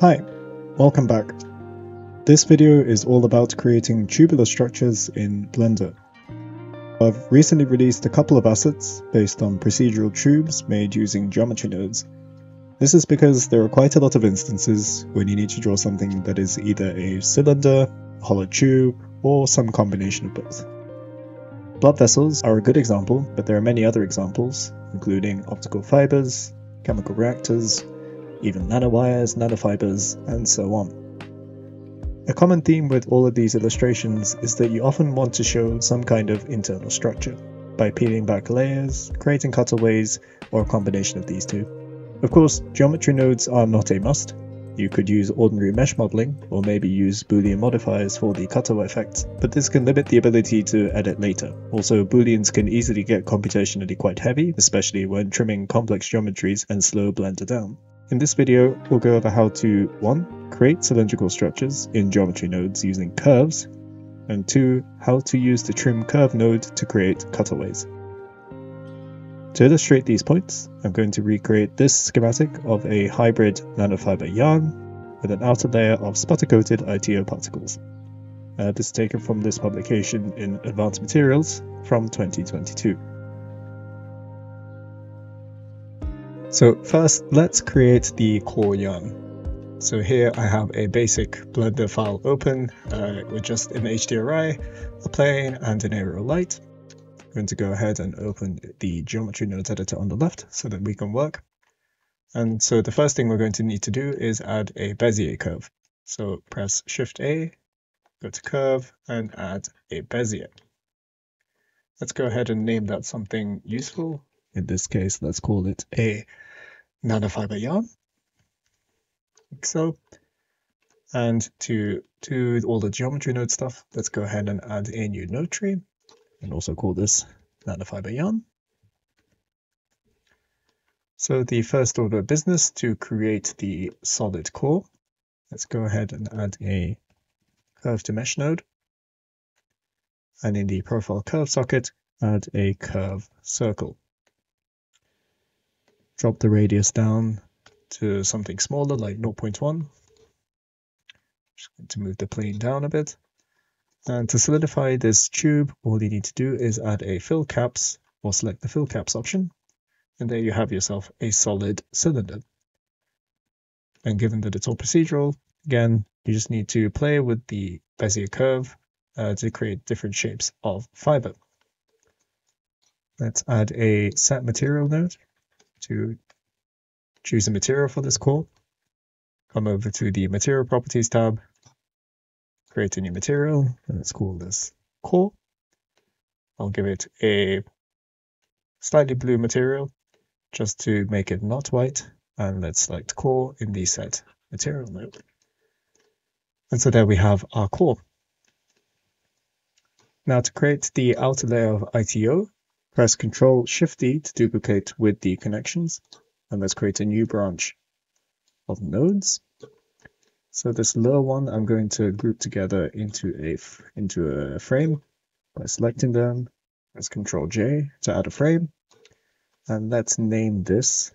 Hi, welcome back. This video is all about creating tubular structures in Blender. I've recently released a couple of assets based on procedural tubes made using geometry nodes. This is because there are quite a lot of instances when you need to draw something that is either a cylinder, hollow tube, or some combination of both. Blood vessels are a good example, but there are many other examples, including optical fibers, chemical reactors, even nanowires, nanofibers, and so on. A common theme with all of these illustrations is that you often want to show some kind of internal structure, by peeling back layers, creating cutaways, or a combination of these two. Of course, geometry nodes are not a must. You could use ordinary mesh modeling, or maybe use boolean modifiers for the cutaway effects, but this can limit the ability to edit later. Also, booleans can easily get computationally quite heavy, especially when trimming complex geometries and slow Blender down. In this video, we'll go over how to 1. Create cylindrical structures in geometry nodes using curves, and 2. How to use the trim curve node to create cutaways. To illustrate these points, I'm going to recreate this schematic of a hybrid nanofiber yarn with an outer layer of sputter-coated ITO particles. Uh, this is taken from this publication in Advanced Materials from 2022. So first, let's create the core yarn. So here I have a basic Blender file open uh, with just an HDRI, a plane, and an area light. I'm going to go ahead and open the geometry nodes editor on the left so that we can work. And so the first thing we're going to need to do is add a Bezier curve. So press Shift A, go to curve, and add a Bezier. Let's go ahead and name that something useful. In this case, let's call it a nanofiber yarn, like so. And to do all the geometry node stuff, let's go ahead and add a new node tree and also call this nanofiber yarn. So the first order of business to create the solid core, let's go ahead and add a curve to mesh node. And in the profile curve socket, add a curve circle drop the radius down to something smaller like 0.1. Just going to move the plane down a bit. And to solidify this tube, all you need to do is add a fill caps or select the fill caps option. And there you have yourself a solid cylinder. And given that it's all procedural, again, you just need to play with the Bezier curve uh, to create different shapes of fiber. Let's add a set material node to choose a material for this core. Come over to the Material Properties tab, create a new material, and let's call this core. I'll give it a slightly blue material just to make it not white, and let's select core in the set material node. And so there we have our core. Now to create the outer layer of ITO, Press Ctrl Shift D to duplicate with the connections, and let's create a new branch of nodes. So this lower one I'm going to group together into a into a frame by selecting them. Press Ctrl J to add a frame, and let's name this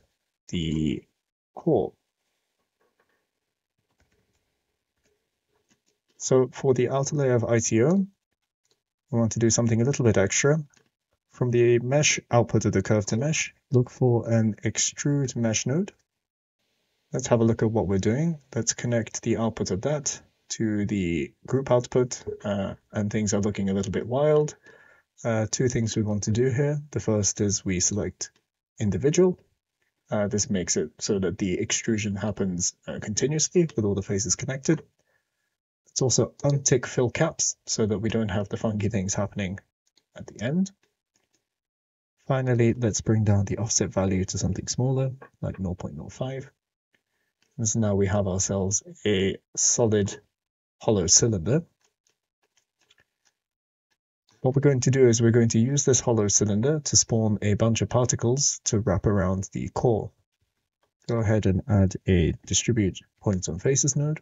the core. So for the outer layer of ITO, we want to do something a little bit extra. From the mesh output of the curve to mesh, look for an extrude mesh node. Let's have a look at what we're doing. Let's connect the output of that to the group output, uh, and things are looking a little bit wild. Uh, two things we want to do here. The first is we select individual. Uh, this makes it so that the extrusion happens uh, continuously with all the faces connected. Let's also untick fill caps so that we don't have the funky things happening at the end. Finally, let's bring down the offset value to something smaller, like 0.05. And so now we have ourselves a solid hollow cylinder. What we're going to do is we're going to use this hollow cylinder to spawn a bunch of particles to wrap around the core. Go ahead and add a distribute points on faces node.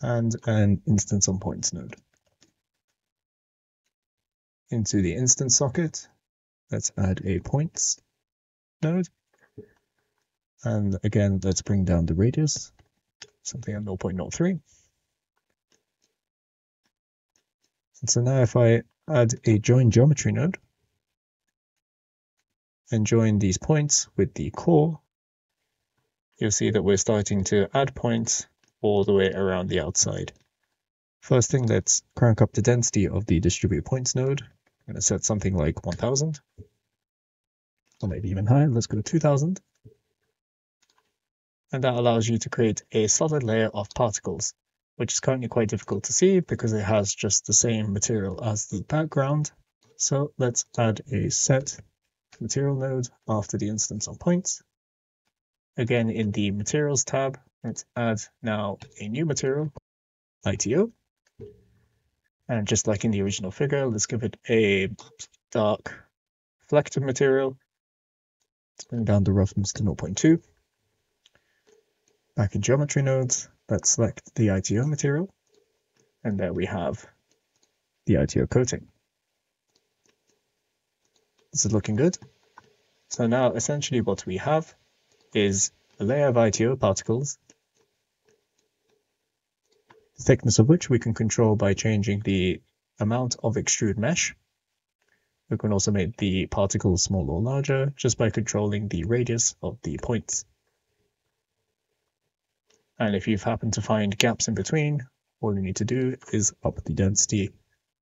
And an instance on points node into the instance socket. Let's add a points node. And again, let's bring down the radius, something at 0.03. And so now if I add a join geometry node and join these points with the core, you'll see that we're starting to add points all the way around the outside. First thing, let's crank up the density of the distribute points node. To set something like 1000 or maybe even higher. Let's go to 2000. And that allows you to create a solid layer of particles, which is currently quite difficult to see because it has just the same material as the background. So let's add a set material node after the instance on points. Again, in the materials tab, let's add now a new material, ITO. And just like in the original figure, let's give it a dark reflective material. Let's bring down the roughness to 0.2. Back in geometry nodes, let's select the ITO material. And there we have the ITO coating. This is looking good. So now essentially what we have is a layer of ITO particles, the thickness of which we can control by changing the amount of extrude mesh. We can also make the particles smaller or larger just by controlling the radius of the points. And if you've happened to find gaps in between, all you need to do is up the density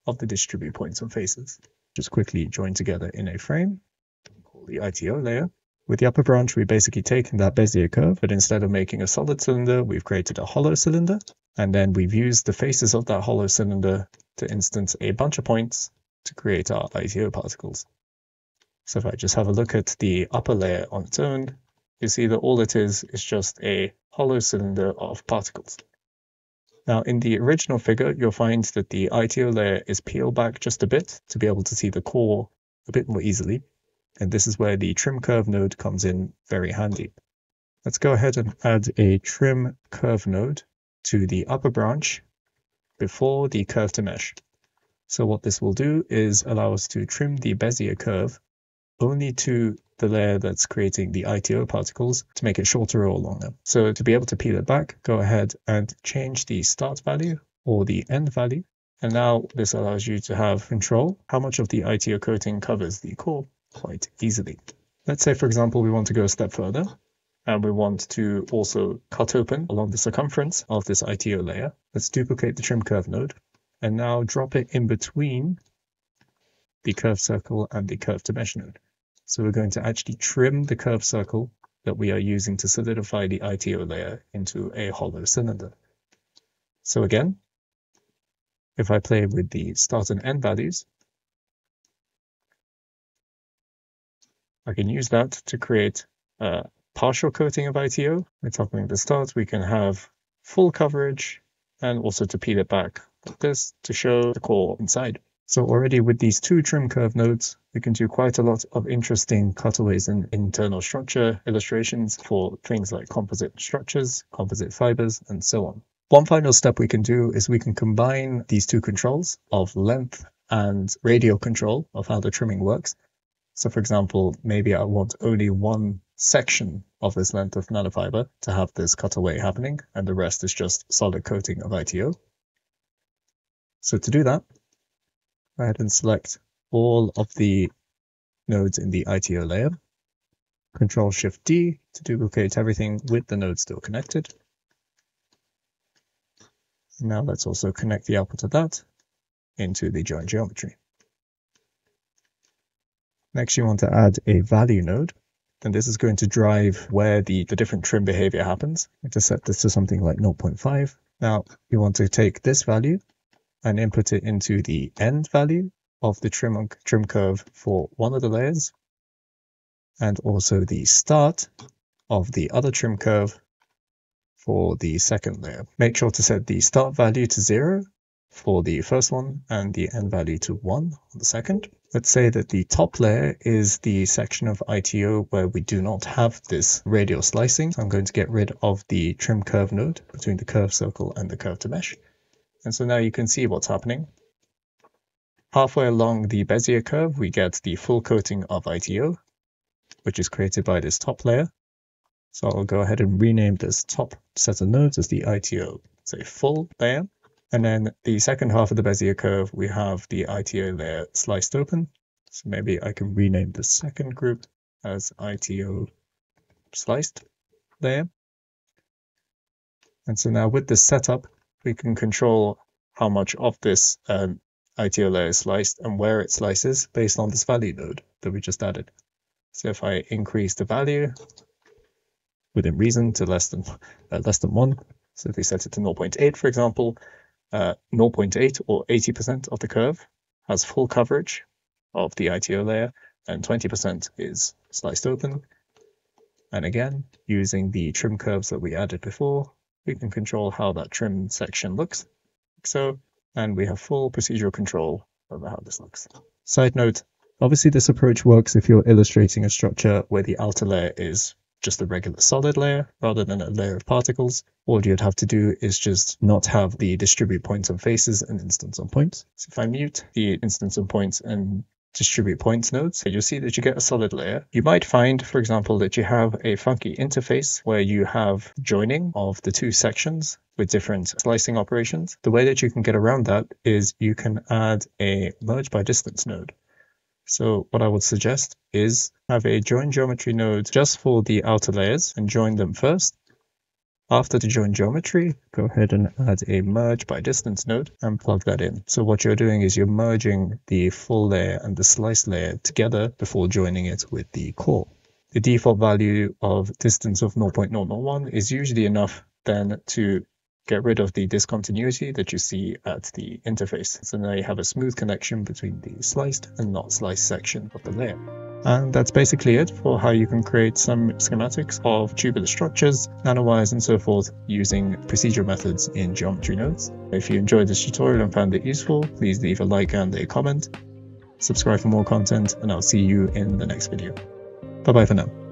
of the distribute points and faces. Just quickly join together in a frame, call the ITO layer, with the upper branch, we've basically taken that Bezier curve, but instead of making a solid cylinder, we've created a hollow cylinder. And then we've used the faces of that hollow cylinder to instance a bunch of points to create our ITO particles. So if I just have a look at the upper layer on its own, you see that all it is is just a hollow cylinder of particles. Now in the original figure, you'll find that the ITO layer is peeled back just a bit to be able to see the core a bit more easily. And this is where the trim curve node comes in very handy. Let's go ahead and add a trim curve node to the upper branch before the curve to mesh. So what this will do is allow us to trim the Bezier curve only to the layer that's creating the ITO particles to make it shorter or longer. So to be able to peel it back, go ahead and change the start value or the end value. And now this allows you to have control how much of the ITO coating covers the core quite easily. Let's say, for example, we want to go a step further and we want to also cut open along the circumference of this ITO layer. Let's duplicate the trim curve node and now drop it in between the curve circle and the curve to mesh node. So we're going to actually trim the curve circle that we are using to solidify the ITO layer into a hollow cylinder. So again, if I play with the start and end values, I can use that to create a partial coating of ITO. We're talking at the start, we can have full coverage and also to peel it back like this to show the core inside. So already with these two trim curve nodes, we can do quite a lot of interesting cutaways and internal structure illustrations for things like composite structures, composite fibers, and so on. One final step we can do is we can combine these two controls of length and radial control of how the trimming works so for example, maybe I want only one section of this length of nanofiber to have this cutaway happening, and the rest is just solid coating of ITO. So to do that, go ahead and select all of the nodes in the ITO layer. Control Shift D to duplicate everything with the node still connected. Now let's also connect the output of that into the join geometry. Next, you want to add a value node. And this is going to drive where the, the different trim behavior happens. to set this to something like 0.5. Now, you want to take this value and input it into the end value of the trim, trim curve for one of the layers, and also the start of the other trim curve for the second layer. Make sure to set the start value to zero for the first one and the end value to 1 on the second. Let's say that the top layer is the section of ITO where we do not have this radial slicing. So I'm going to get rid of the trim curve node between the curve circle and the curve to mesh. And so now you can see what's happening. Halfway along the Bezier curve, we get the full coating of ITO, which is created by this top layer. So I'll go ahead and rename this top set of nodes as the ITO, say full layer. And then the second half of the Bezier curve, we have the ITO layer sliced open. So maybe I can rename the second group as ITO sliced layer. And so now with this setup, we can control how much of this um, ITO layer is sliced and where it slices based on this value node that we just added. So if I increase the value within reason to less than uh, less than one, so if we set it to 0.8, for example, uh, 0.8 or 80% of the curve has full coverage of the ITO layer and 20% is sliced open. And again, using the trim curves that we added before, we can control how that trim section looks. Like so, and we have full procedural control over how this looks. Side note, obviously this approach works if you're illustrating a structure where the outer layer is just a regular solid layer rather than a layer of particles. All you'd have to do is just not have the distribute points and faces and instance on points. So if I mute the instance on points and distribute points nodes, you'll see that you get a solid layer. You might find, for example, that you have a funky interface where you have joining of the two sections with different slicing operations. The way that you can get around that is you can add a merge by distance node. So what I would suggest is have a join geometry node just for the outer layers and join them first. After the join geometry, go ahead and add a merge by distance node and plug that in. So what you're doing is you're merging the full layer and the slice layer together before joining it with the core. The default value of distance of 0.001 is usually enough then to get rid of the discontinuity that you see at the interface. So now you have a smooth connection between the sliced and not sliced section of the layer. And that's basically it for how you can create some schematics of tubular structures, nanowires and so forth using procedural methods in geometry nodes. If you enjoyed this tutorial and found it useful, please leave a like and a comment. Subscribe for more content and I'll see you in the next video. Bye bye for now.